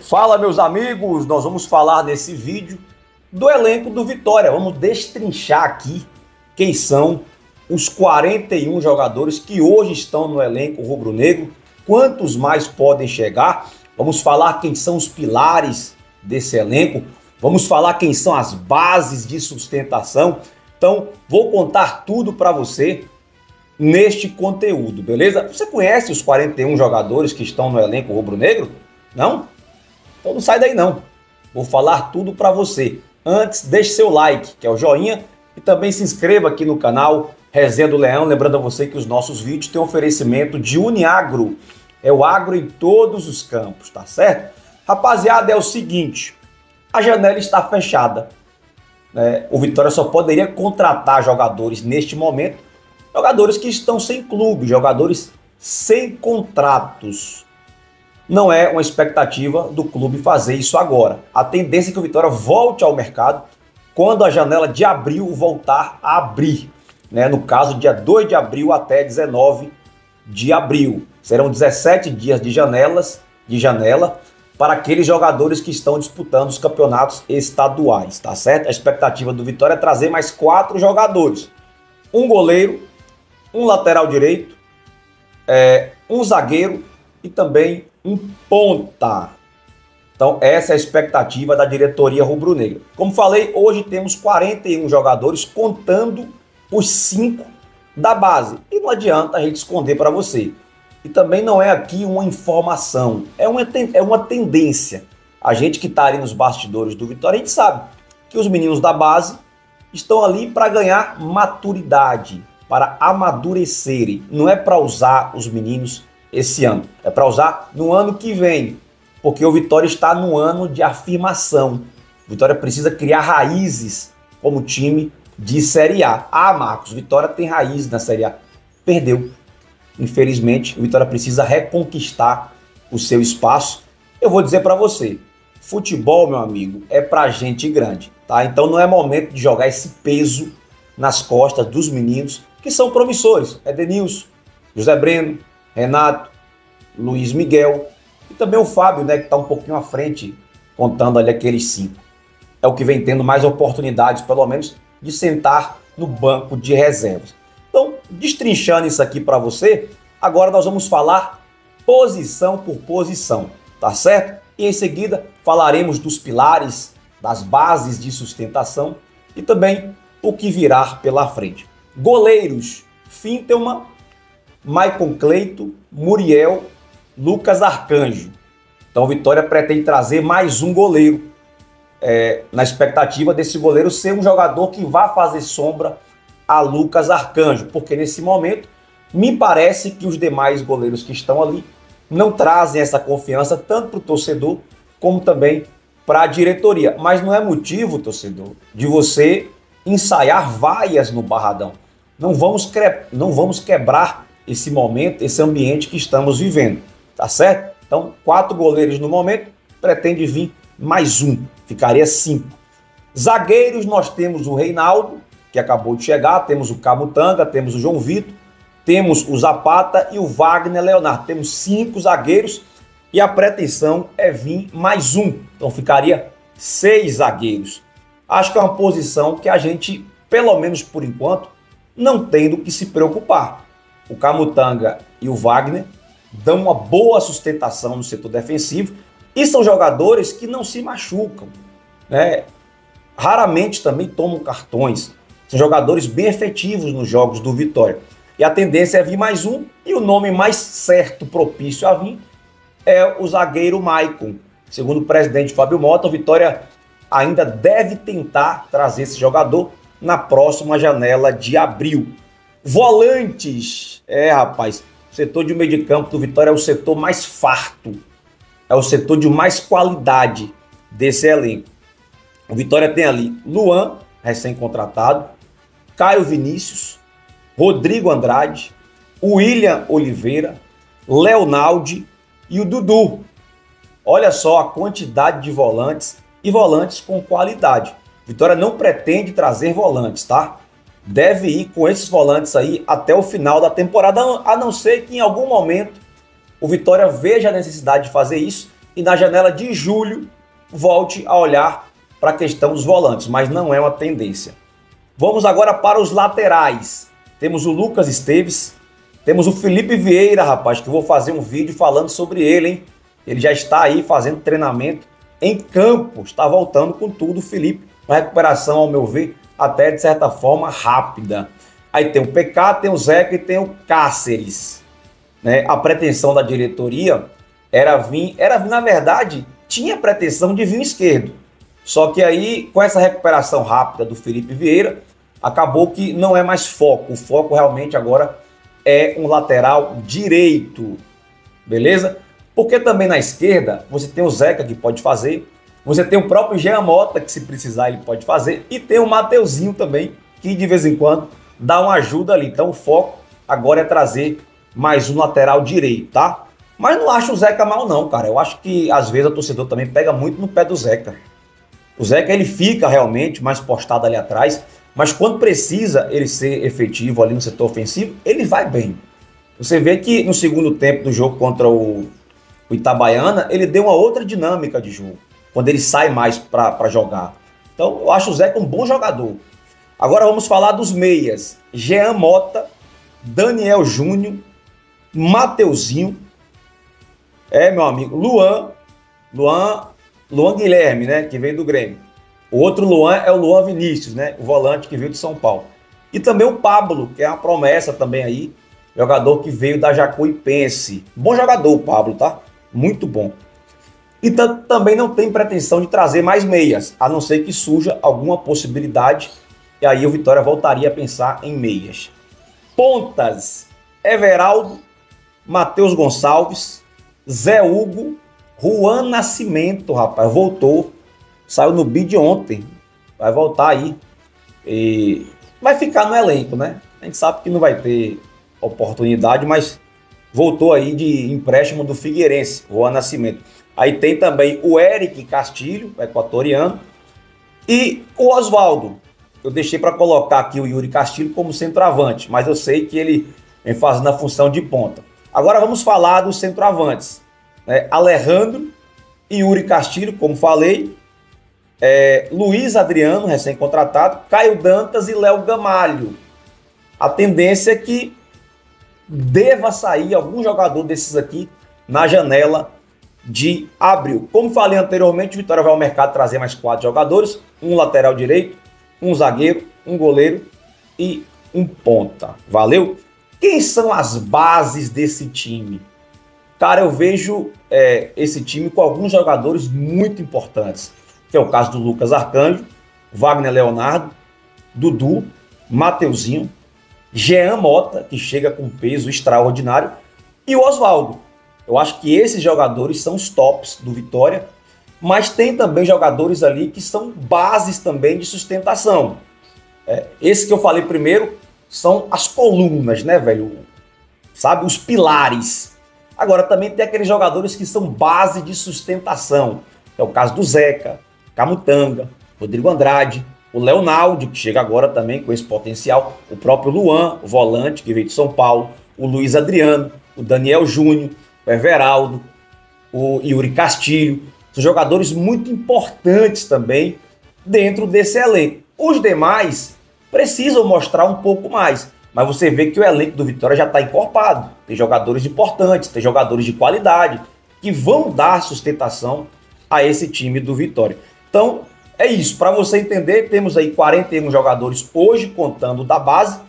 Fala, meus amigos! Nós vamos falar nesse vídeo do elenco do Vitória. Vamos destrinchar aqui quem são os 41 jogadores que hoje estão no elenco rubro-negro, quantos mais podem chegar. Vamos falar quem são os pilares desse elenco, vamos falar quem são as bases de sustentação. Então, vou contar tudo para você neste conteúdo, beleza? Você conhece os 41 jogadores que estão no elenco rubro-negro? Não? Então não sai daí não. Vou falar tudo para você. Antes, deixe seu like, que é o joinha, e também se inscreva aqui no canal Resenha do Leão. Lembrando a você que os nossos vídeos têm oferecimento de Uniagro. É o agro em todos os campos, tá certo? Rapaziada, é o seguinte: a janela está fechada. Né? O Vitória só poderia contratar jogadores neste momento, jogadores que estão sem clube, jogadores sem contratos não é uma expectativa do clube fazer isso agora. A tendência é que o Vitória volte ao mercado quando a janela de abril voltar a abrir. Né? No caso, dia 2 de abril até 19 de abril. Serão 17 dias de janelas, de janela para aqueles jogadores que estão disputando os campeonatos estaduais, tá certo? A expectativa do Vitória é trazer mais quatro jogadores: um goleiro, um lateral direito, é, um zagueiro e também um ponta. Então, essa é a expectativa da diretoria rubro-negra. Como falei, hoje temos 41 jogadores, contando os 5 da base. E não adianta a gente esconder para você. E também não é aqui uma informação, é uma, é uma tendência. A gente que está ali nos bastidores do Vitória, a gente sabe que os meninos da base estão ali para ganhar maturidade, para amadurecerem. Não é para usar os meninos esse ano. É para usar no ano que vem, porque o Vitória está no ano de afirmação. O Vitória precisa criar raízes como time de Série A. Ah, Marcos, Vitória tem raízes na Série A. Perdeu. Infelizmente, o Vitória precisa reconquistar o seu espaço. Eu vou dizer para você, futebol, meu amigo, é para gente grande, tá? Então não é momento de jogar esse peso nas costas dos meninos que são promissores. É Denilson, José Breno, Renato, Luiz Miguel e também o Fábio, né, que está um pouquinho à frente, contando ali aqueles cinco. É o que vem tendo mais oportunidades, pelo menos, de sentar no banco de reservas. Então, destrinchando isso aqui para você, agora nós vamos falar posição por posição, tá certo? E em seguida falaremos dos pilares, das bases de sustentação e também o que virá pela frente. Goleiros, Fintelman Maicon Cleito, Muriel, Lucas Arcanjo. Então, Vitória pretende trazer mais um goleiro, é, na expectativa desse goleiro ser um jogador que vá fazer sombra a Lucas Arcanjo, porque nesse momento me parece que os demais goleiros que estão ali não trazem essa confiança tanto para o torcedor como também para a diretoria. Mas não é motivo, torcedor, de você ensaiar vaias no Barradão. Não vamos, não vamos quebrar esse momento, esse ambiente que estamos vivendo, tá certo? Então, quatro goleiros no momento, pretende vir mais um, ficaria cinco. Zagueiros, nós temos o Reinaldo, que acabou de chegar, temos o Camutanga, temos o João Vitor, temos o Zapata e o Wagner Leonardo. Temos cinco zagueiros e a pretensão é vir mais um. Então ficaria seis zagueiros. Acho que é uma posição que a gente, pelo menos por enquanto, não tem do que se preocupar o Camutanga e o Wagner dão uma boa sustentação no setor defensivo e são jogadores que não se machucam, né? Raramente também tomam cartões. São jogadores bem efetivos nos jogos do Vitória. E a tendência é vir mais um, e o nome mais certo, propício a vir, é o zagueiro Maicon. Segundo o presidente Fábio Mota, o Vitória ainda deve tentar trazer esse jogador na próxima janela de abril. Volantes. É, rapaz. O setor de meio de campo do Vitória é o setor mais farto. É o setor de mais qualidade desse elenco. O Vitória tem ali Luan, recém-contratado, Caio Vinícius, Rodrigo Andrade, William Oliveira, Leonaldi e o Dudu. Olha só a quantidade de volantes e volantes com qualidade. Vitória não pretende trazer volantes, tá? Deve ir com esses volantes aí até o final da temporada, a não ser que em algum momento o Vitória veja a necessidade de fazer isso e na janela de julho volte a olhar para a questão dos volantes, mas não é uma tendência. Vamos agora para os laterais. Temos o Lucas Esteves, temos o Felipe Vieira, rapaz, que eu vou fazer um vídeo falando sobre ele, hein? Ele já está aí fazendo treinamento em campo, está voltando com tudo, Felipe. Uma recuperação, ao meu ver, até de certa forma rápida. Aí tem o PK, tem o Zeca e tem o Cáceres. Né? A pretensão da diretoria era vir, era na verdade, tinha pretensão de vir esquerdo. Só que aí, com essa recuperação rápida do Felipe Vieira, acabou que não é mais foco. O foco realmente agora é um lateral direito. Beleza? Porque também na esquerda você tem o Zeca que pode fazer, você tem o próprio Jean Mota que se precisar ele pode fazer e tem o Mateuzinho também que de vez em quando dá uma ajuda ali. Então o foco agora é trazer mais um lateral direito, tá? Mas não acho o Zeca mal não, cara. Eu acho que às vezes o torcedor também pega muito no pé do Zeca. O Zeca ele fica realmente mais postado ali atrás, mas quando precisa ele ser efetivo ali no setor ofensivo, ele vai bem. Você vê que no segundo tempo do jogo contra o o Itabaiana, ele deu uma outra dinâmica de jogo, quando ele sai mais para jogar. Então, eu acho o Zeca um bom jogador. Agora vamos falar dos meias. Jean Mota, Daniel Júnior, Mateuzinho, é, meu amigo, Luan, Luan, Luan Guilherme, né, que veio do Grêmio. O outro Luan é o Luan Vinícius, né, o volante que veio de São Paulo. E também o Pablo, que é uma promessa também aí, jogador que veio da Jacuipense. Bom jogador o Pablo, tá? muito bom. E também não tem pretensão de trazer mais meias, a não ser que surja alguma possibilidade, e aí o Vitória voltaria a pensar em meias. Pontas: Everaldo, Matheus Gonçalves, Zé Hugo, Juan Nascimento, rapaz, voltou. Saiu no bid ontem. Vai voltar aí. E vai ficar no elenco, né? A gente sabe que não vai ter oportunidade, mas voltou aí de empréstimo do Figueirense, o Nascimento. Aí tem também o Eric Castilho, equatoriano, e o Oswaldo. Eu deixei para colocar aqui o Yuri Castilho como centroavante, mas eu sei que ele vem fazendo a função de ponta. Agora vamos falar dos centroavantes. Né? Alejandro e Yuri Castilho, como falei, é, Luiz Adriano, recém-contratado, Caio Dantas e Léo Gamalho. A tendência é que deva sair algum jogador desses aqui na janela de abril. Como falei anteriormente, o Vitória vai ao mercado trazer mais quatro jogadores: um lateral direito, um zagueiro, um goleiro e um ponta. Valeu? Quem são as bases desse time? Cara, eu vejo é, esse time com alguns jogadores muito importantes, que é o caso do Lucas Arcanjo, Wagner Leonardo, Dudu, Mateuzinho, Jean Mota, que chega com peso extraordinário, e o Oswaldo. Eu acho que esses jogadores são os tops do Vitória, mas tem também jogadores ali que são bases também de sustentação. É, esse que eu falei primeiro são as colunas, né, velho? Sabe, os pilares. Agora também tem aqueles jogadores que são base de sustentação. É o caso do Zeca, Camutanga, Rodrigo Andrade, o Leonardo, que chega agora também com esse potencial, o próprio Luan, o volante, que veio de São Paulo, o Luiz Adriano, o Daniel Júnior, o Everaldo, o Yuri Castilho, são jogadores muito importantes também dentro desse elenco. Os demais precisam mostrar um pouco mais, mas você vê que o elenco do Vitória já está encorpado. Tem jogadores importantes, tem jogadores de qualidade que vão dar sustentação a esse time do Vitória. Então, é isso, para você entender, temos aí 41 jogadores hoje contando da base.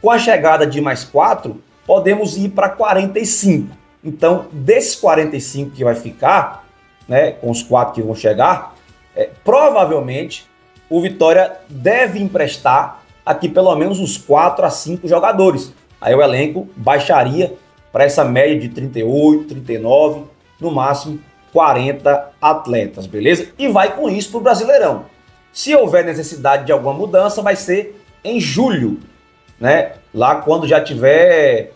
Com a chegada de mais quatro, podemos ir para 45. Então, desses 45 que vai ficar, né, com os quatro que vão chegar, é, provavelmente o Vitória deve emprestar aqui pelo menos uns 4 a 5 jogadores. Aí o elenco baixaria para essa média de 38, 39, no máximo 40 atletas, beleza? E vai com isso para o Brasileirão. Se houver necessidade de alguma mudança, vai ser em julho, né? Lá quando já tiver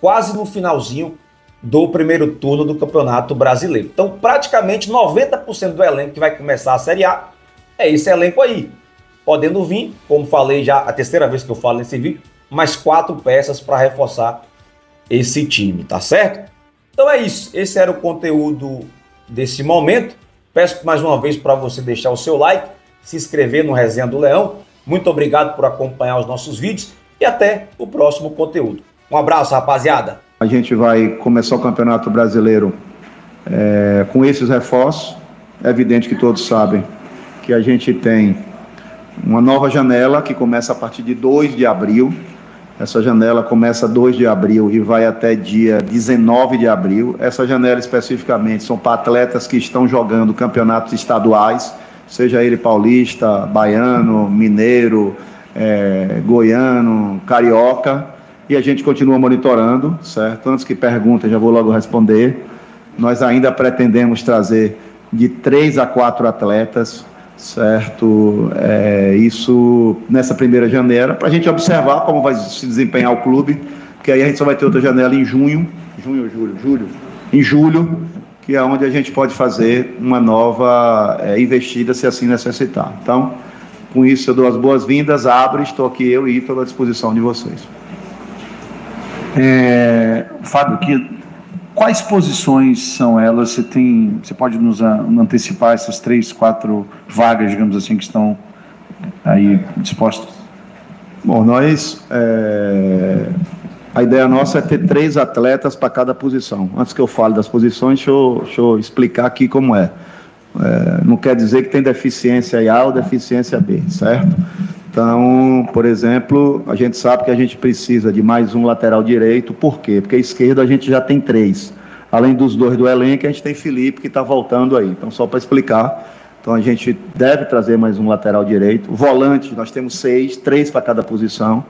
quase no finalzinho do primeiro turno do Campeonato Brasileiro. Então, praticamente 90% do elenco que vai começar a Série A é esse elenco aí. Podendo vir, como falei já a terceira vez que eu falo nesse vídeo, mais quatro peças para reforçar esse time, tá certo? Então é isso. Esse era o conteúdo desse momento. Peço mais uma vez para você deixar o seu like, se inscrever no Resenha do Leão. Muito obrigado por acompanhar os nossos vídeos e até o próximo conteúdo. Um abraço, rapaziada. A gente vai começar o Campeonato Brasileiro é, com esses reforços. É evidente que todos sabem que a gente tem uma nova janela que começa a partir de 2 de abril. Essa janela começa 2 de abril e vai até dia 19 de abril. Essa janela especificamente são para atletas que estão jogando campeonatos estaduais, seja ele paulista, baiano, mineiro, é, goiano, carioca. E a gente continua monitorando, certo? Antes que perguntem, já vou logo responder. Nós ainda pretendemos trazer de três a quatro atletas certo? É, isso nessa primeira janela, para a gente observar como vai se desempenhar o clube, porque aí a gente só vai ter outra janela em junho, junho julho? Julho. Em julho, que é onde a gente pode fazer uma nova é, investida, se assim necessitar. Então, com isso eu dou as boas-vindas, abro, estou aqui eu e Ítalo à disposição de vocês. É, Fábio, que Quais posições são elas? Você tem, você pode nos antecipar essas três, quatro vagas, digamos assim, que estão aí dispostas? Bom, nós é, a ideia nossa é ter três atletas para cada posição. Antes que eu fale das posições, deixa eu, deixa eu explicar aqui como é. é. Não quer dizer que tem deficiência A ou deficiência B, certo? Então, por exemplo, a gente sabe que a gente precisa de mais um lateral direito. Por quê? Porque esquerda a gente já tem três. Além dos dois do elenco, a gente tem Felipe que está voltando aí. Então, só para explicar. Então, a gente deve trazer mais um lateral direito. Volante, nós temos seis, três para cada posição.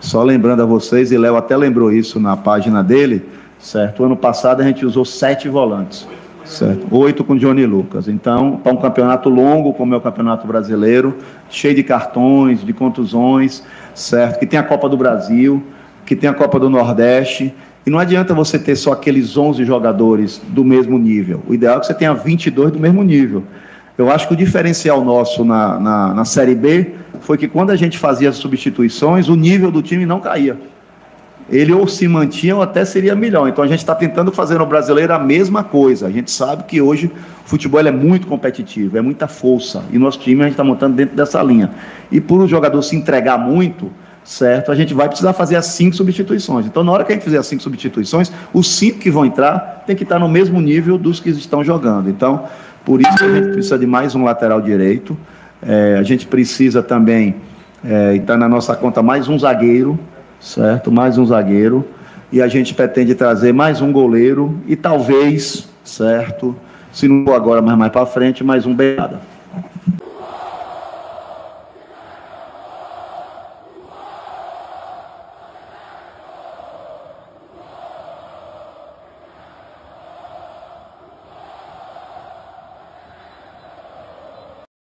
Só lembrando a vocês, e Léo até lembrou isso na página dele, certo? Ano passado a gente usou sete volantes. Certo. Oito com Johnny Lucas. Então, para um campeonato longo, como é o Campeonato Brasileiro, cheio de cartões, de contusões, certo? Que tem a Copa do Brasil, que tem a Copa do Nordeste. E não adianta você ter só aqueles 11 jogadores do mesmo nível. O ideal é que você tenha 22 do mesmo nível. Eu acho que o diferencial nosso na, na, na Série B foi que quando a gente fazia as substituições, o nível do time não caía ele ou se mantinha ou até seria melhor. Então a gente está tentando fazer no brasileiro a mesma coisa. A gente sabe que hoje o futebol é muito competitivo, é muita força. E nosso time a gente está montando dentro dessa linha. E por o jogador se entregar muito, certo, a gente vai precisar fazer as cinco substituições. Então, na hora que a gente fizer as cinco substituições, os cinco que vão entrar tem que estar no mesmo nível dos que estão jogando. Então, por isso a gente precisa de mais um lateral direito. É, a gente precisa também, é, está na nossa conta, mais um zagueiro certo? Mais um zagueiro. E a gente pretende trazer mais um goleiro e talvez, certo? Se não agora, mas mais para frente, mais um beirada.